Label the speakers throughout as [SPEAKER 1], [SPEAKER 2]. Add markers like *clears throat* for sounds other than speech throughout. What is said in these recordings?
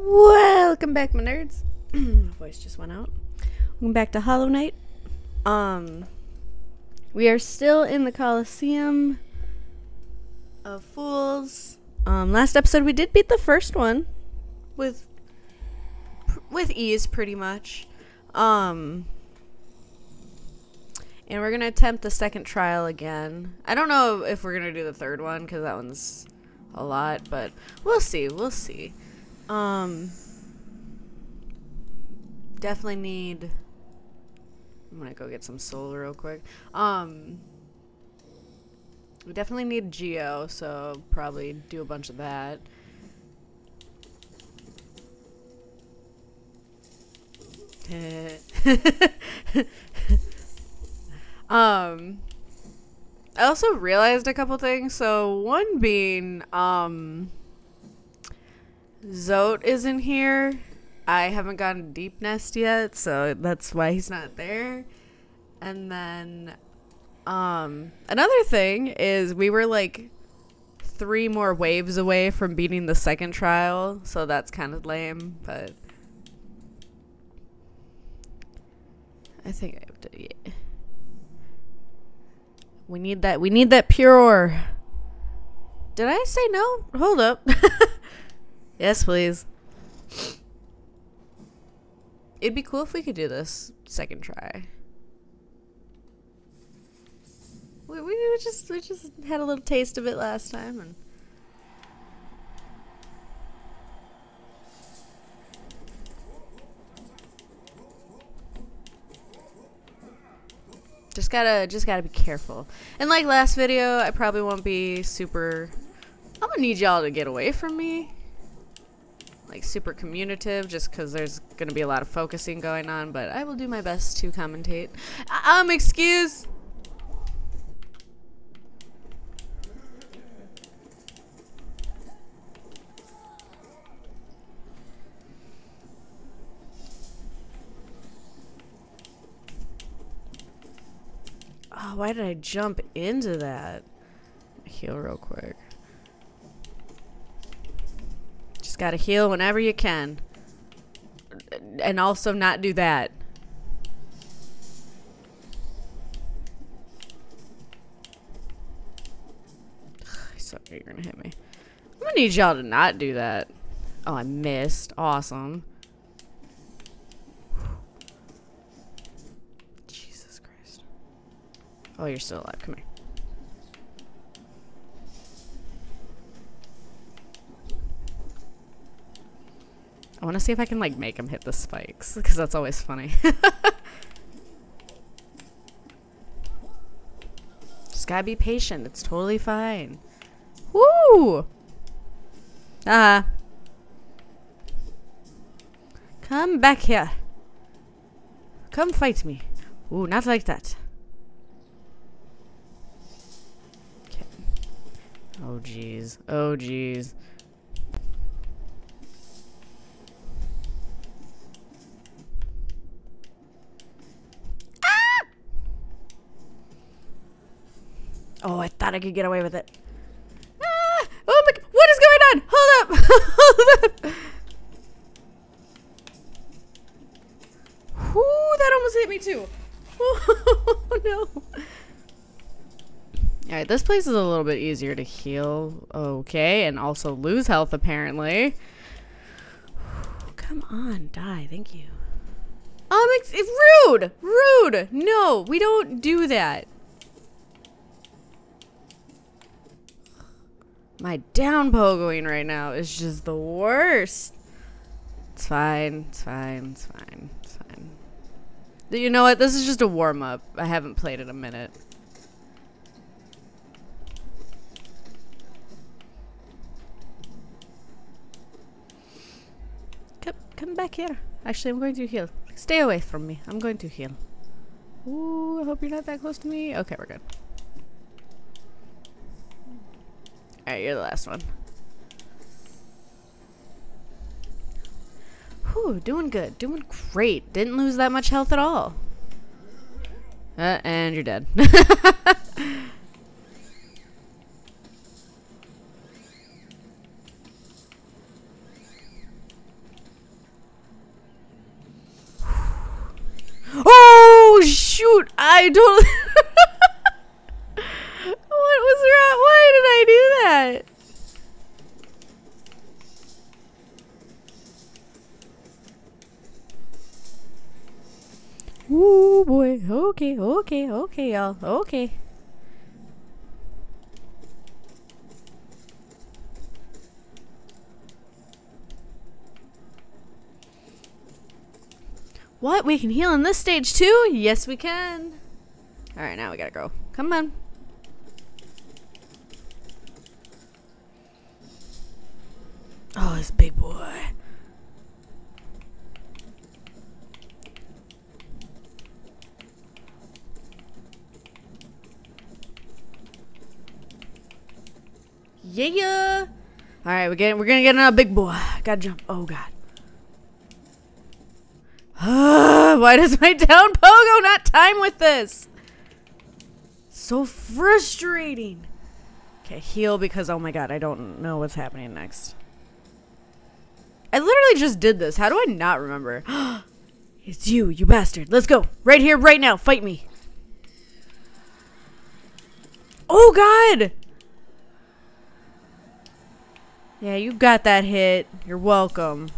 [SPEAKER 1] Welcome back, my nerds. my *clears throat* voice just went out. Welcome back to Hollow Knight. Um, we are still in the Colosseum of Fools. Um, last episode we did beat the first one with with ease, pretty much. Um, and we're gonna attempt the second trial again. I don't know if we're gonna do the third one because that one's a lot, but we'll see. We'll see. Um, definitely need. I'm gonna go get some soul real quick. Um, we definitely need Geo, so probably do a bunch of that. *laughs* um, I also realized a couple things. So one being, um, Zote isn't here. I haven't gotten Deepnest yet, so that's why he's not there. And then, um, another thing is we were like three more waves away from beating the second trial, so that's kind of lame, but I think I have to. Yeah. We need that. We need that pure. Did I say no? Hold up. *laughs* yes, please. It'd be cool if we could do this second try. We, we just we just had a little taste of it last time and just gotta just gotta be careful and like last video i probably won't be super i'm gonna need y'all to get away from me like super communicative just because there's gonna be a lot of focusing going on but i will do my best to commentate um excuse Oh, why did I jump into that? Heal real quick. Gotta heal whenever you can. And also not do that. I suck you're gonna hit me. I'm gonna need y'all to not do that. Oh, I missed. Awesome. *sighs* Jesus Christ. Oh, you're still alive. Come want to see if I can like make him hit the spikes because that's always funny. *laughs* Just gotta be patient. It's totally fine. Woo! Ah. Come back here. Come fight me. Ooh, not like that. Okay. Oh, jeez. Oh, jeez. Ah! Oh, I thought I could get away with it. Ah! Oh my! What is going on? Hold up! *laughs* Hold up! Whoo! That almost hit me too. *laughs* Oh no! Alright, this place is a little bit easier to heal. Okay, and also lose health apparently. *sighs* Come on, die. Thank you. Um, it's, it's rude! Rude! No, we don't do that. My down pogoing right now is just the worst. It's fine. It's fine. It's fine. It's fine. You know what? This is just a warm up. I haven't played in a minute. Come, come back here. Actually, I'm going to heal. Stay away from me. I'm going to heal. Ooh, I hope you're not that close to me. Okay, we're good. Alright, you're the last one. Whew, doing good. Doing great. Didn't lose that much health at all. Uh, and you're dead. *laughs* oh, shoot! I totally Ooh boy. Okay, okay, okay, y'all. Okay. What? We can heal in this stage too? Yes, we can. Alright, now we gotta go. Come on. Oh, this big boy. Yeah. All right, we're getting we're gonna get another big boy. Gotta jump. Oh god. Ah, why does my down pogo not time with this? So frustrating. Okay, heal because oh my god, I don't know what's happening next. I literally just did this. How do I not remember? *gasps* it's you, you bastard. Let's go. Right here, right now. Fight me. Oh god! Yeah, you got that hit. You're welcome.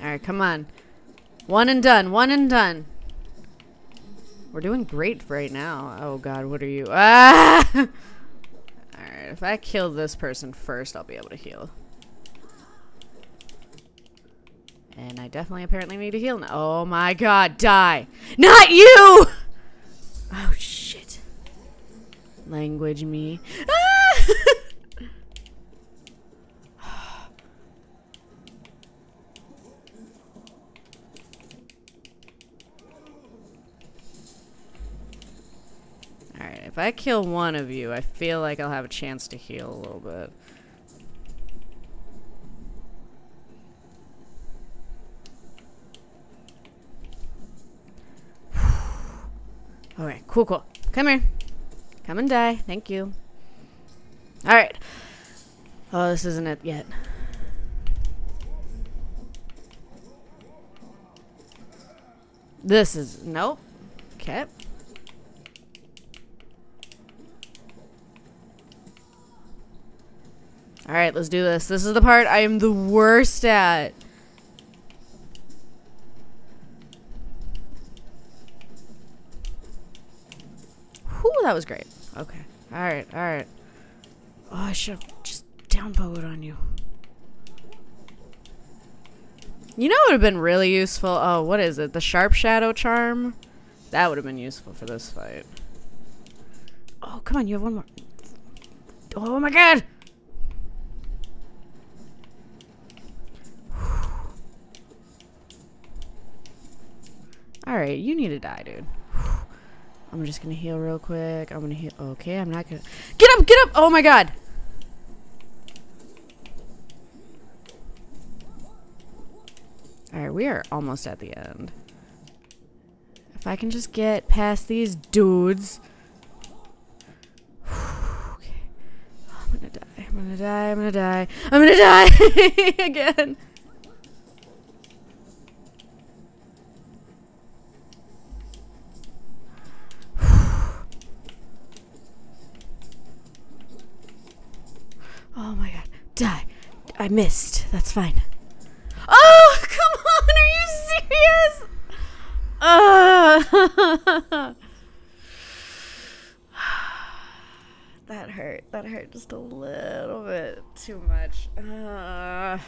[SPEAKER 1] Alright, come on. One and done. One and done. We're doing great right now. Oh god, what are you? *laughs* Ah! Alright, if I kill this person first, I'll be able to heal. And I definitely apparently need to heal now. Oh my god, die. Not you! Oh shit. Language me. *laughs* Ah! Alright, if I kill one of you, I feel like I'll have a chance to heal a little bit. Okay, cool, cool. Come here. Come and die. Thank you. Alright. Oh, this isn't it yet. This is... Nope. Okay. Alright, let's do this. This is the part I am the worst at. Whew, that was great. Okay. Alright, alright. Oh, I should have just down powered on you. You know what would have been really useful? Oh, what is it? The Sharp Shadow Charm? That would have been useful for this fight. Oh, come on, you have one more. Oh my god! *sighs* Alright, you need to die, dude. I'm just gonna heal real quick. I'm gonna heal. Okay, I'm not gonna. Get up! Get up! Oh my god! Alright, we are almost at the end. If I can just get past these dudes. *sighs* okay. I'm gonna die. I'm gonna die. I'm gonna die. I'm gonna die *laughs* again. Oh my god. Die. I missed. That's fine. Oh, *laughs* come on. Are you serious? Uh, *sighs* that hurt. That hurt just a little bit too much. Uh,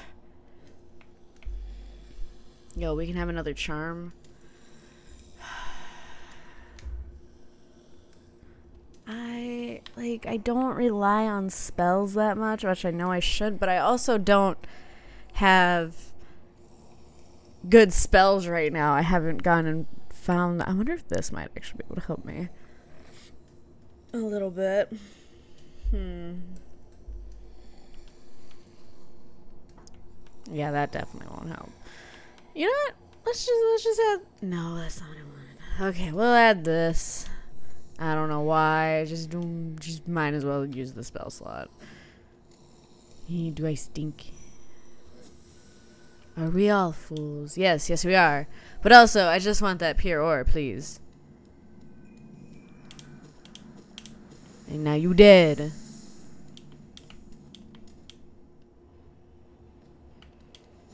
[SPEAKER 1] yo, we can have another charm. I like I don't rely on spells that much, which I know I should, but I also don't have good spells right now. I haven't gone and found I wonder if this might actually be able to help me. A little bit. Hmm. Yeah, that definitely won't help. You know what? Let's just let's just add no, that's not what I wanted. Okay, we'll add this. I don't know why. Just don't. Just might as well use the spell slot. Do I stink? Are we all fools? Yes, yes we are. But also, I just want that pure ore, please. And now you dead.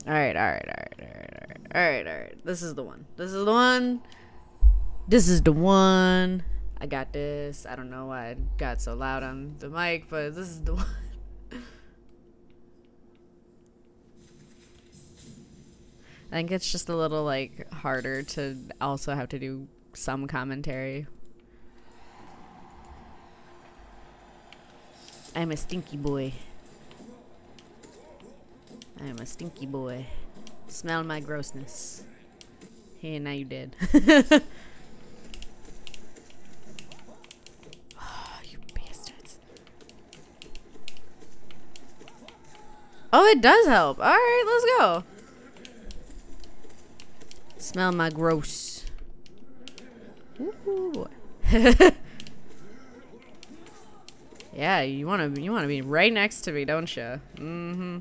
[SPEAKER 1] Alright, alright, alright, alright, alright. Alright, alright. This is the one. This is the one. This is the one. I got this. I don't know why I got so loud on the mic, but this is the *laughs* one. I think it's just a little like harder to also have to do some commentary. I'm a stinky boy. I'm a stinky boy. Smell my grossness. Hey, now you did. *laughs* Oh, it does help. Alright, let's go. Smell my gross. *laughs* Yeah, you want to you want to be right next to me, don't you? Mm-hmm.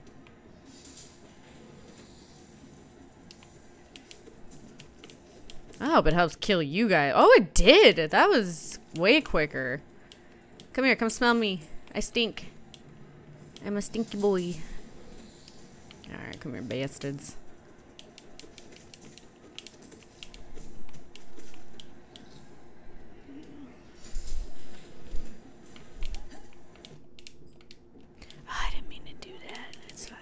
[SPEAKER 1] I hope it helps kill you guys. Oh, it did. That was way quicker. Come here. Come smell me. I stink. I'm a stinky boy. Alright, come here, bastards. Oh, I didn't mean to do that. That's fine.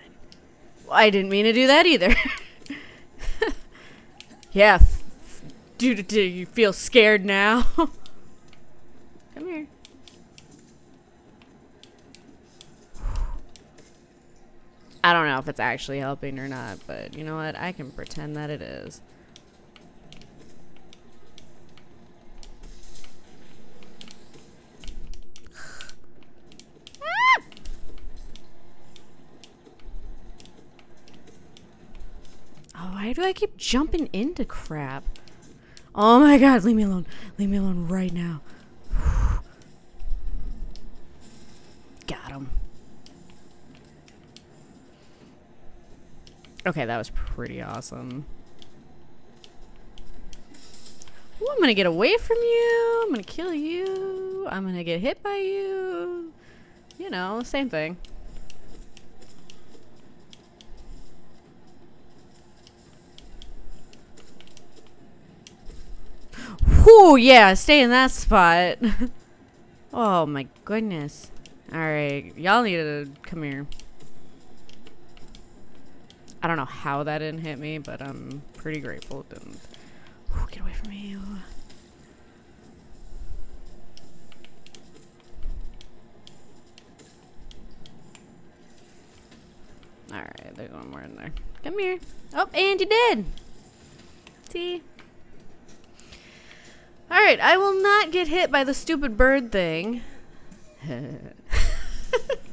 [SPEAKER 1] Well, I didn't mean to do that either. *laughs* yeah. Do, do you feel scared now? *laughs* Come here. I don't know if it's actually helping or not, but you know what? I can pretend that it is. Ah! Oh, Why do I keep jumping into crap? Oh my god, leave me alone. Leave me alone right now. Got him. Okay, that was pretty awesome. Ooh, I'm gonna get away from you. I'm gonna kill you. I'm gonna get hit by you. You know, same thing. Whoo, yeah, stay in that spot. *laughs* oh my goodness. Alright, y'all need to come here. I don't know how that didn't hit me, but I'm pretty grateful it didn't. Ooh, get away from me. Alright, there's one more in there. Come here. Oh, and you did. See? Alright, I will not get hit by the stupid bird thing. *laughs* *laughs*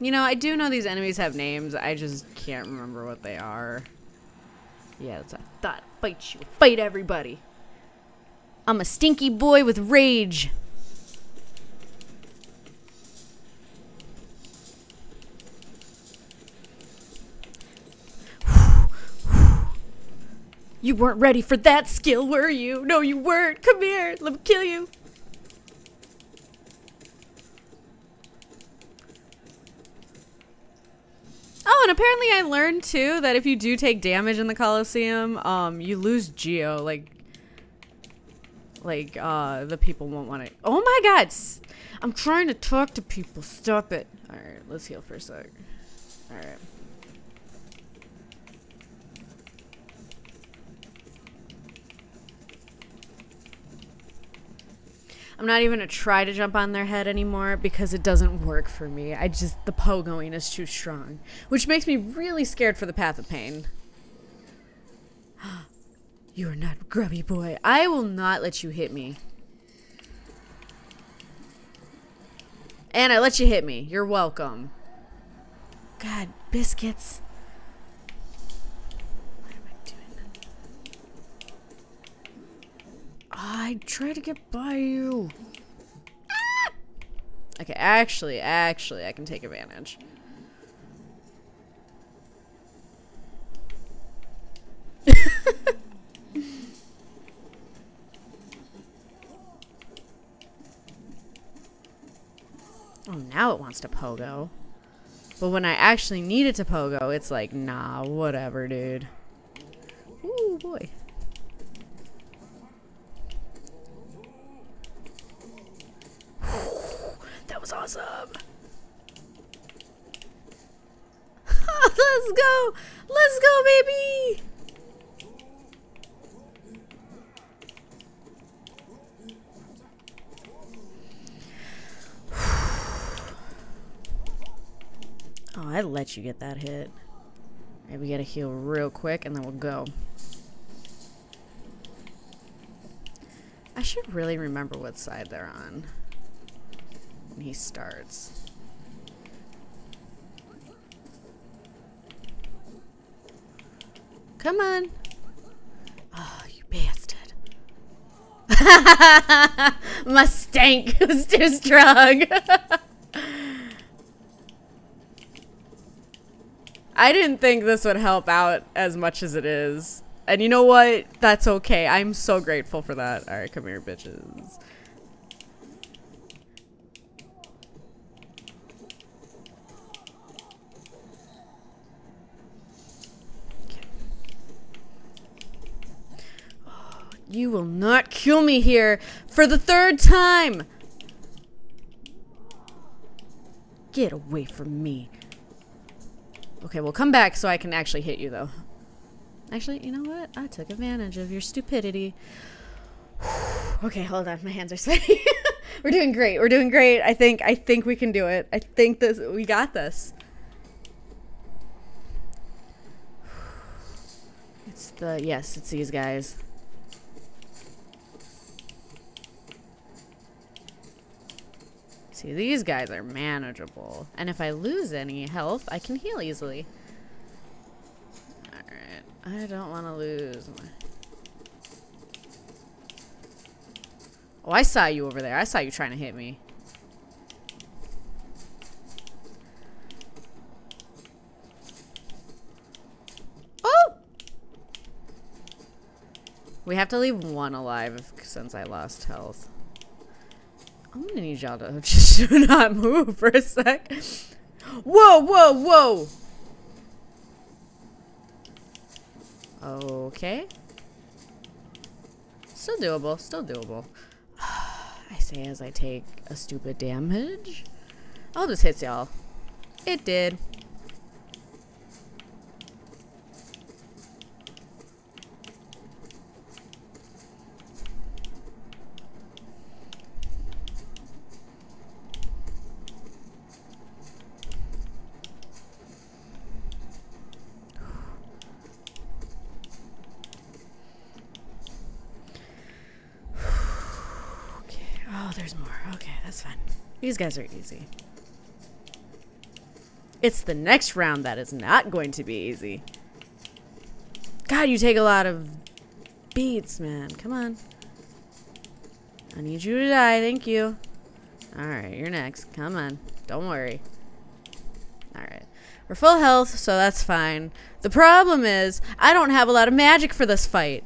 [SPEAKER 1] you know, I do know these enemies have names. I just can't remember what they are. Yeah, that's I thought. Fight you. Fight everybody. I'm a stinky boy with rage. *sighs* You weren't ready for that skill, were you? No, you weren't. Come here. Let me kill you. Apparently I learned too that if you do take damage in the Colosseum, um, you lose Geo. Like, like, uh, the people won't want it. Oh my god! I'm trying to talk to people. Stop it. Alright, let's heal for a sec. Alright. I'm not even gonna try to jump on their head anymore because it doesn't work for me. I just the pogoing is too strong, which makes me really scared for the path of pain. *gasps* you are not grubby boy. I will not let you hit me. And I let you hit me. You're welcome. God, biscuits. I try to get by you. Ah! Okay, actually, actually, I can take advantage. *laughs* oh, now it wants to pogo. But when I actually need it to pogo, it's like, nah, whatever, dude. Ooh, boy. that was awesome. Let's go. Let's go, baby. Oh, I let you get that hit. Right, we gotta heal real quick and then we'll go. I should really remember what side they're on when he starts. Come on. Oh, you bastard. *laughs* My stank *laughs* was too strong. *laughs* I didn't think this would help out as much as it is. And you know what? That's okay. I'm so grateful for that. Alright, come here, bitches. *sighs* You will not kill me here for the third time! Get away from me. Okay, well come back so I can actually hit you though. Actually, you know what? I took advantage of your stupidity. *sighs* okay, hold on. My hands are sweaty. *laughs* We're doing great. We're doing great. I think I think we can do it. I think this we got this. *sighs* It's the yes, it's these guys. See, these guys are manageable. And if I lose any health, I can heal easily. Alright. I don't want to lose my... Oh, I saw you over there. I saw you trying to hit me. Oh! We have to leave one alive since I lost health. I'm gonna need y'all to *laughs* just do not move for a sec. Whoa, whoa, whoa! Okay. Still doable, still doable. *sighs* I say as I take a stupid damage. Oh, this hits y'all. It did. These guys are easy. It's the next round that is not going to be easy. God, you take a lot of beats, man. Come on. I need you to die. Thank you. Alright, you're next. Come on. Don't worry. Alright. We're full health, so that's fine. The problem is, I don't have a lot of magic for this fight.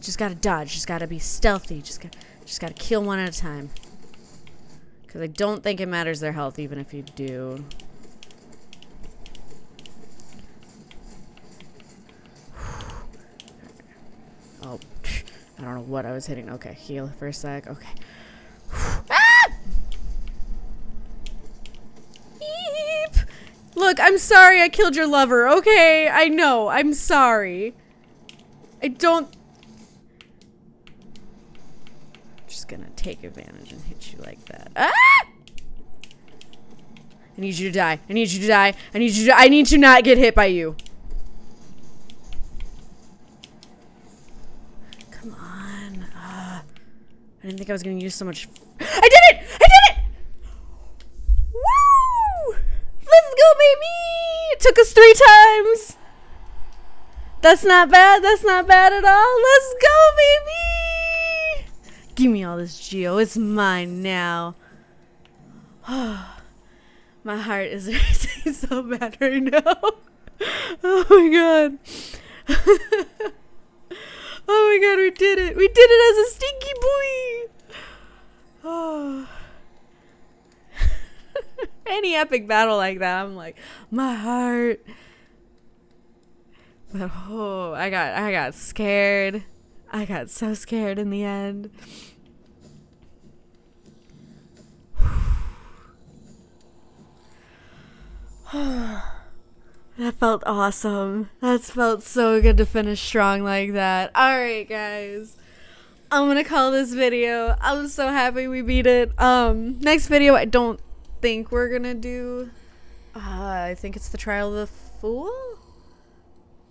[SPEAKER 1] Just gotta dodge. Just gotta be stealthy. Just gotta... Just gotta kill one at a time. Because I don't think it matters their health, even if you do. *sighs* Oh, I don't know what I was hitting. Okay, heal for a sec. Okay. *sighs* ah! Eep! Look, I'm sorry I killed your lover. Okay, I know. I'm sorry. I don't gonna take advantage and hit you like that. Ah! I need you to die. I need you to die. I need you to I need to not get hit by you. Come on. Uh, I didn't think I was gonna use so much. I did it! I did it! Woo! Let's go, baby! It took us three times. That's not bad. That's not bad at all. Let's go, baby. Give me all this Geo. It's mine now. *sighs* my heart is *laughs* racing so bad right now. *laughs* oh my god. *laughs* oh my god, we did it. We did it as a stinky boy. *sighs* Any epic battle like that, I'm like, my heart. But oh, I got I got scared. I got so scared in the end. *sighs* that felt awesome. That felt so good to finish strong like that. Alright, guys. I'm gonna call this video. I'm so happy we beat it. Um, next video, I don't think we're gonna do. Uh, I think it's the Trial of the Fool.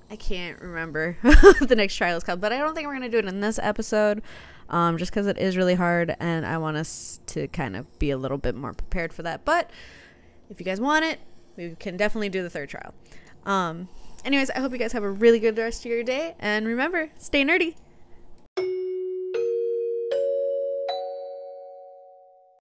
[SPEAKER 1] I can't remember *laughs* the next trial is called, but I don't think we're gonna do it in this episode, um, just because it is really hard, and I want us to kind of be a little bit more prepared for that. But if you guys want it, we can definitely do the third trial. Um, anyways, I hope you guys have a really good rest of your day, and remember, stay nerdy.